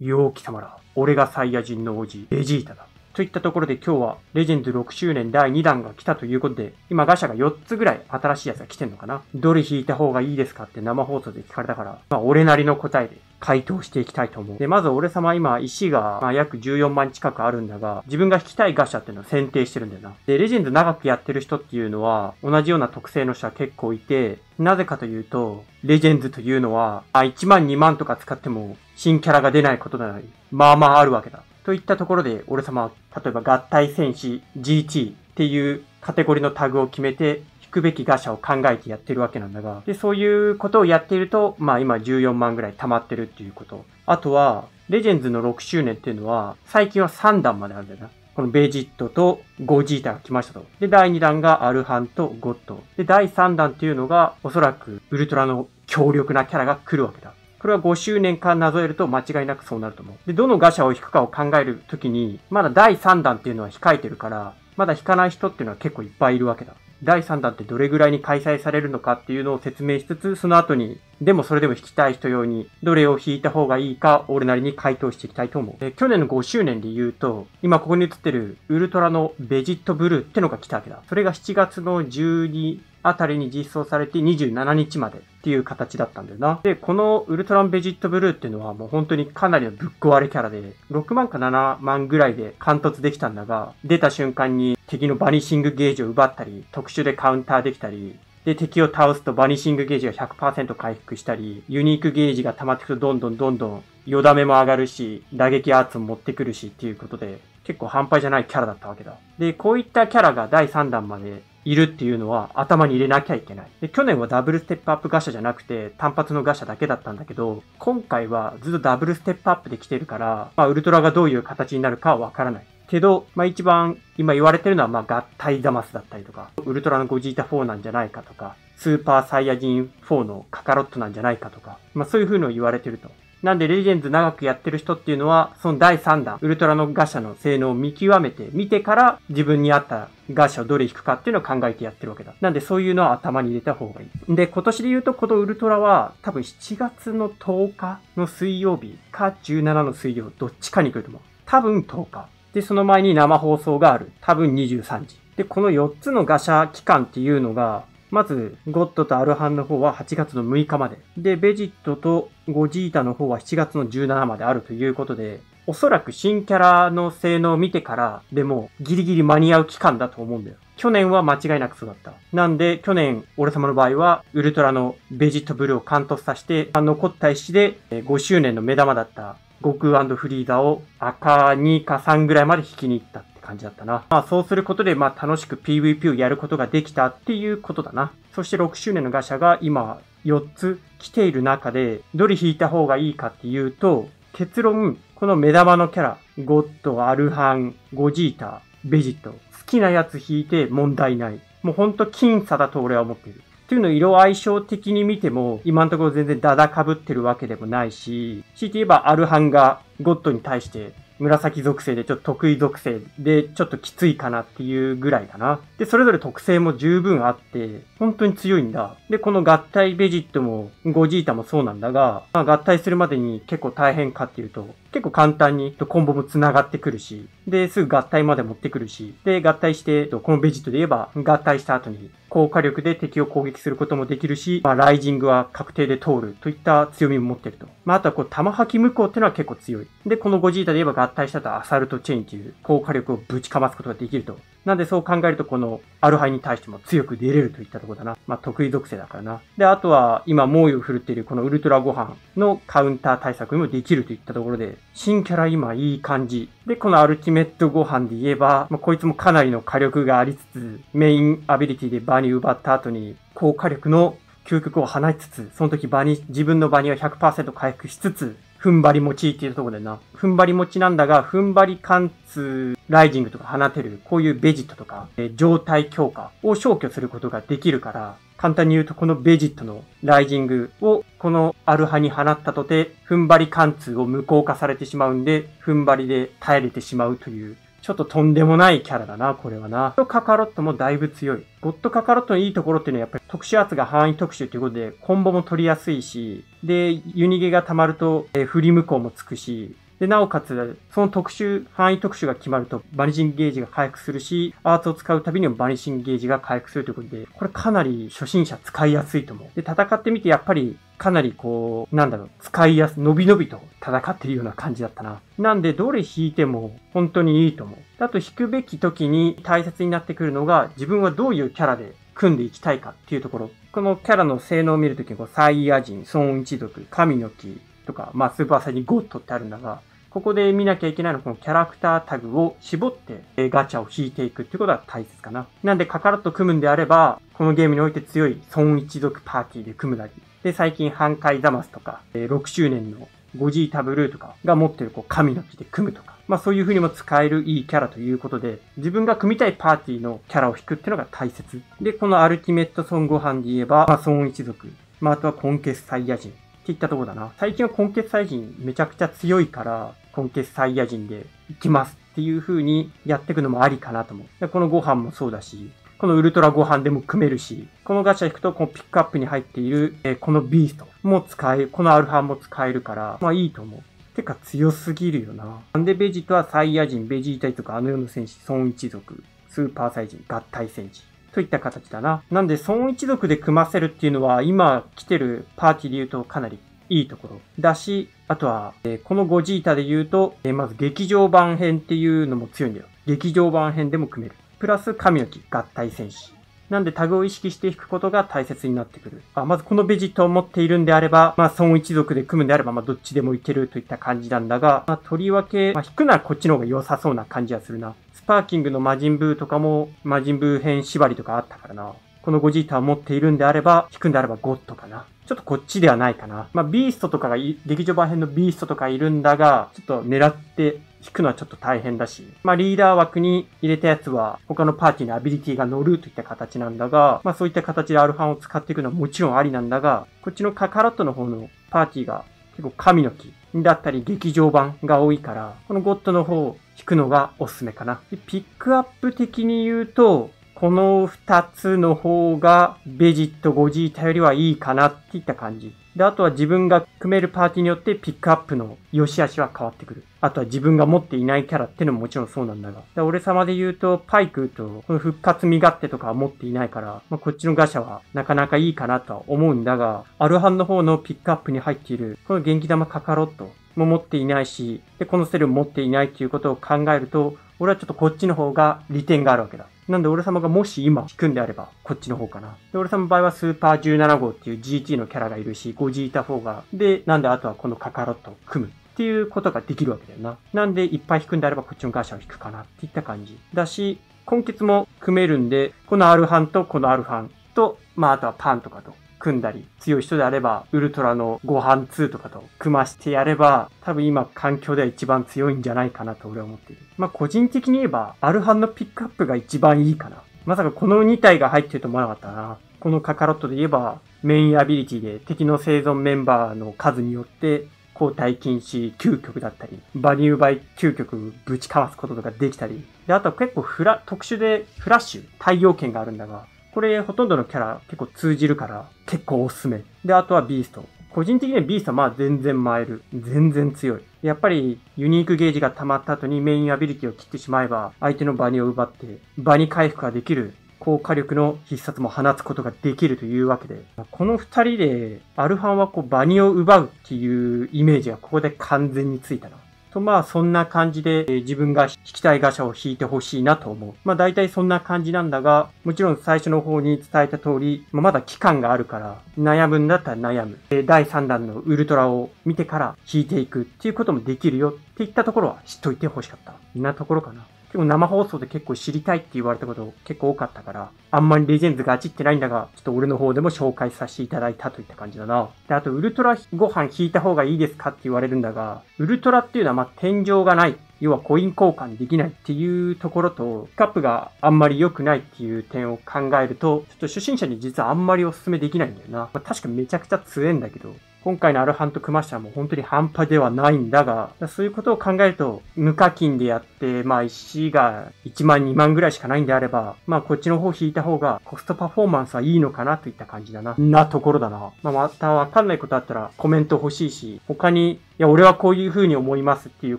よう貴様ら、俺がサイヤ人の王子、ベジータだ。といったところで今日はレジェンド6周年第2弾が来たということで、今ガシャが4つぐらい新しいやつが来てんのかなどれ引いた方がいいですかって生放送で聞かれたから、まあ俺なりの答えで回答していきたいと思う。で、まず俺様今石が、まあ、約14万近くあるんだが、自分が引きたいガシャっていうのを選定してるんだよな。で、レジェンド長くやってる人っていうのは、同じような特性の人は結構いて、なぜかというと、レジェンズというのは、あ、1万2万とか使っても新キャラが出ないことなのに、まあまああるわけだ。といったところで、俺様は、例えば合体戦士 GT っていうカテゴリーのタグを決めて、くべきガシャを考えてやってるわけなんだが、で、そういうことをやっていると、まあ今14万ぐらい溜まってるっていうこと。あとは、レジェンズの6周年っていうのは、最近は3段まであるんだよな。このベジットとゴジータが来ましたと。で、第2弾がアルハンとゴッド。で、第3弾っていうのが、おそらくウルトラの強力なキャラが来るわけだ。これは5周年間なぞえると間違いなくそうなると思う。で、どのガシャを引くかを考えるときに、まだ第3弾っていうのは控えてるから、まだ引かない人っていうのは結構いっぱいいるわけだ。第3弾ってどれぐらいに開催されるのかっていうのを説明しつつ、その後に、でもそれでも弾きたい人用に、どれを弾いた方がいいか、俺なりに回答していきたいと思う。で、去年の5周年で言うと、今ここに映ってるウルトラのベジットブルーってのが来たわけだ。それが7月の12あたりに実装されて27日までっていう形だったんだよな。で、このウルトランベジットブルーっていうのはもう本当にかなりのぶっ壊れキャラで、6万か7万ぐらいで貫突できたんだが、出た瞬間に敵のバニシングゲージを奪ったり、特殊でカウンターできたり、で、敵を倒すとバニシングゲージが100%回復したり、ユニークゲージが溜まってくるとどんどんどんどん、よだめも上がるし、打撃アーツも持ってくるしっていうことで、結構半端じゃないキャラだったわけだ。で、こういったキャラが第3弾までいるっていうのは頭に入れなきゃいけない。で、去年はダブルステップアップガシャじゃなくて単発のガシャだけだったんだけど、今回はずっとダブルステップアップできてるから、まあ、ウルトラがどういう形になるかはわからない。けど、まあ一番今言われてるのは、まあ合体ダマスだったりとか、ウルトラのゴジータ4なんじゃないかとか、スーパーサイヤ人4のカカロットなんじゃないかとか、まあそういう風の言われてると。なんで、レジェンズ長くやってる人っていうのは、その第3弾、ウルトラのガシャの性能を見極めて、見てから自分に合ったガシャをどれ引くかっていうのを考えてやってるわけだ。なんで、そういうのは頭に入れた方がいい。で、今年で言うと、このウルトラは、多分7月の10日の水曜日か17の水曜、どっちかに来ると思う。多分10日。で、その前に生放送がある。多分23時。で、この4つのガシャ期間っていうのが、まず、ゴッドとアルハンの方は8月の6日まで。で、ベジットとゴジータの方は7月の17まであるということで、おそらく新キャラの性能を見てからでもギリギリ間に合う期間だと思うんだよ。去年は間違いなくそうだった。なんで、去年、俺様の場合は、ウルトラのベジットブルーを貫突させて、残った石で5周年の目玉だった悟空フリーザを赤2か3ぐらいまで引きに行ったって感じだったな。まあそうすることでまあ楽しく PVP をやることができたっていうことだな。そして6周年のガシャが今4つ来ている中で、どれ引いた方がいいかっていうと、結論、この目玉のキャラ、ゴッド、アルハン、ゴジータ、ベジット、好きなやつ引いて問題ない。もうほんと僅差だと俺は思ってる。っていうの色相性的に見ても、今のところ全然ダダ被ってるわけでもないし、強いて言えばアルハンがゴッドに対して紫属性でちょっと得意属性でちょっときついかなっていうぐらいかな。で、それぞれ特性も十分あって、本当に強いんだ。で、この合体ベジットもゴジータもそうなんだが、まあ、合体するまでに結構大変かっていうと、結構簡単にコンボも繋がってくるし、で、すぐ合体まで持ってくるし、で、合体して、このベジットで言えば、合体した後に高火力で敵を攻撃することもできるし、まあ、ライジングは確定で通るといった強みも持ってると。まあ、あとはこう、玉吐き無効っていうのは結構強い。で、このゴジータで言えば合体したとアサルトチェーンという高火力をぶちかますことができると。なんでそう考えるとこのアルハイに対しても強く出れるといったとこだな。まあ得意属性だからな。で、あとは今猛威を振るっているこのウルトラご飯のカウンター対策にもできるといったところで、新キャラ今いい感じ。で、このアルティメットご飯で言えば、まあ、こいつもかなりの火力がありつつ、メインアビリティで場に奪った後に高火力の究極を放ちつつ、その時場に、自分の場には100%回復しつつ、踏ん張り持ちっていうところでな。踏ん張り持ちなんだが、踏ん張り貫通、ライジングとか放てる、こういうベジットとか、え状態強化を消去することができるから、簡単に言うとこのベジットのライジングをこのアルハに放ったとて、踏ん張り貫通を無効化されてしまうんで、踏ん張りで耐えれてしまうというちょっととんでもないキャラだな、これはな。とカカロットもだいぶ強い。ゴッドカカロットのいいところっていうのはやっぱり特殊圧が範囲特殊っていうことで、コンボも取りやすいし、で、ユニゲが溜まると、えー、振り向こうもつくし、で、なおかつ、その特殊、範囲特殊が決まると、バニシンゲージが回復するし、アーツを使うたびにもバニシンゲージが回復するということで、これかなり初心者使いやすいと思う。で、戦ってみてやっぱり、かなりこう、なんだろう、使いやす、伸び伸びと戦っているような感じだったな。なんで、どれ引いても本当にいいと思う。あと、引くべき時に大切になってくるのが、自分はどういうキャラで組んでいきたいかっていうところ。このキャラの性能を見るときに、こう、サイヤ人、孫一族、神の木とか、まあ、スーパーサイにゴッドってあるんだが、ここで見なきゃいけないのはこのキャラクタータグを絞ってガチャを引いていくってことが大切かな。なんでカカロット組むんであれば、このゲームにおいて強い孫一族パーティーで組むなり。で、最近半壊ザマスとか、6周年の 5G タブルーとかが持ってるこう神の木で組むとか。まあそういう風にも使えるいいキャラということで、自分が組みたいパーティーのキャラを引くっていうのが大切。で、このアルティメット孫悟飯で言えば、まあ孫一族、まああとは根血サイヤ人っていったとこだな。最近は根血サイヤ人めちゃくちゃ強いから、根血サイヤ人で行きますっていう風にやっていくのもありかなと思う。このご飯もそうだし、このウルトラご飯でも組めるし、このガチャ引くと、このピックアップに入っている、えー、このビーストも使え、このアルファも使えるから、まあいいと思う。てか強すぎるよな。なんでベジとはサイヤ人、ベジータイ族、あの世の戦士、孫一族、スーパーサイジン、合体戦士。といった形だな。なんで、孫一族で組ませるっていうのは、今来てるパーティーで言うとかなりいいところだし、あとは、えー、このゴジータで言うと、えー、まず劇場版編っていうのも強いんだよ。劇場版編でも組める。プラス神の木合体戦士。なんでタグを意識していくことが大切になってくる。あまずこのベジットを持っているんであれば、まあ孫一族で組むんであれば、まあどっちでもいけるといった感じなんだが、まあとりわけ、まあ引くならこっちの方が良さそうな感じはするな。スパーキングの魔人ブーとかも、魔人ブー編縛りとかあったからな。このゴジータを持っているんであれば、引くんであればゴッドかな。ちょっとこっちではないかな。まあ、ビーストとかが、劇場版編のビーストとかいるんだが、ちょっと狙って引くのはちょっと大変だし、まあリーダー枠に入れたやつは他のパーティーのアビリティが乗るといった形なんだが、まあそういった形でアルファンを使っていくのはもちろんありなんだが、こっちのカカラットの方のパーティーが結構神の木だったり劇場版が多いから、このゴッドの方を引くのがおすすめかな。でピックアップ的に言うと、この二つの方がベジットゴジータよりはいいかなっていった感じ。で、あとは自分が組めるパーティーによってピックアップの良し悪しは変わってくる。あとは自分が持っていないキャラってのももちろんそうなんだが。で俺様で言うと、パイクとこの復活身勝手とかは持っていないから、まあ、こっちのガシャはなかなかいいかなとは思うんだが、アルハンの方のピックアップに入っている、この元気玉カカロットも持っていないし、で、このセル持っていないっていうことを考えると、俺はちょっとこっちの方が利点があるわけだ。なんで俺様がもし今引くんであれば、こっちの方かな。で、俺様の場合はスーパー17号っていう GT のキャラがいるし、ゴジータ4が。で、なんであとはこのカカロットを組む。っていうことができるわけだよな。なんでいっぱい引くんであればこっちのガーシャを引くかなっていった感じ。だし、根血も組めるんで、このアルファンとこのアルファンと、まああとはパンとかと組んだり、強い人であれば、ウルトラのご飯2とかと組ましてやれば、多分今環境では一番強いんじゃないかなと俺は思っている。まあ個人的に言えば、アルハンのピックアップが一番いいかな。まさかこの2体が入ってると思わなかったな。このカカロットで言えば、メインアビリティで敵の生存メンバーの数によって交代禁止9曲だったり、バニューバイ9曲ぶちかわすこととかできたり、で、あとは結構フラ、特殊でフラッシュ、太陽剣があるんだが、これほとんどのキャラ結構通じるから結構おすすめ。で、あとはビースト。個人的にはビーストはまあ全然参る。全然強い。やっぱりユニークゲージが溜まった後にメインアビリティを切ってしまえば相手のバニを奪ってバニ回復ができる高火力の必殺も放つことができるというわけで、この二人でアルファンはこうバニを奪うっていうイメージがここで完全についたな。と、まあ、そんな感じで、え、自分が弾きたいガシャを引いてほしいなと思う。まあ、大体そんな感じなんだが、もちろん最初の方に伝えた通り、まあ、まだ期間があるから、悩むんだったら悩む。え、第3弾のウルトラを見てから引いていくっていうこともできるよっていったところは知っといてほしかった。なところかな。結構生放送で結構知りたいって言われたこと結構多かったから、あんまりレジェンズがちってないんだが、ちょっと俺の方でも紹介させていただいたといった感じだな。で、あと、ウルトラご飯引いた方がいいですかって言われるんだが、ウルトラっていうのはま天井がない。要はコイン交換できないっていうところと、カップがあんまり良くないっていう点を考えると、ちょっと初心者に実はあんまりお勧めできないんだよな。まあ、確かめちゃくちゃ強えんだけど、今回のアルハンと組ましたらも本当に半端ではないんだが、そういうことを考えると、無課金でやって、まあ石が1万2万ぐらいしかないんであれば、まあこっちの方引いた方がコストパフォーマンスはいいのかなといった感じだな。なところだな。まあまたわかんないことあったらコメント欲しいし、他に、いや俺はこういう風に思いますっていう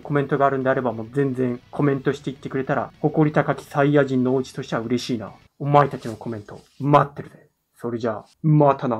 コメントがあるんであればもう全然コメントしていってくれたら、誇り高きサイヤ人の王子としては嬉しいな。お前たちのコメント待ってるぜ。それじゃあ、またな。